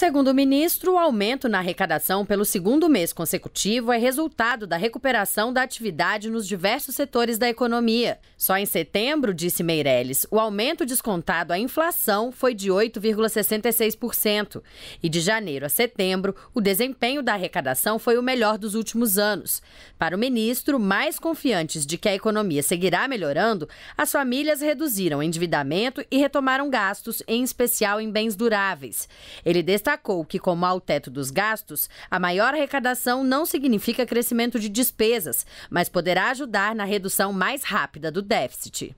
Segundo o ministro, o aumento na arrecadação pelo segundo mês consecutivo é resultado da recuperação da atividade nos diversos setores da economia. Só em setembro, disse Meirelles, o aumento descontado à inflação foi de 8,66%. E de janeiro a setembro, o desempenho da arrecadação foi o melhor dos últimos anos. Para o ministro, mais confiantes de que a economia seguirá melhorando, as famílias reduziram endividamento e retomaram gastos, em especial em bens duráveis. Ele destacou que, como há o teto dos gastos, a maior arrecadação não significa crescimento de despesas, mas poderá ajudar na redução mais rápida do déficit.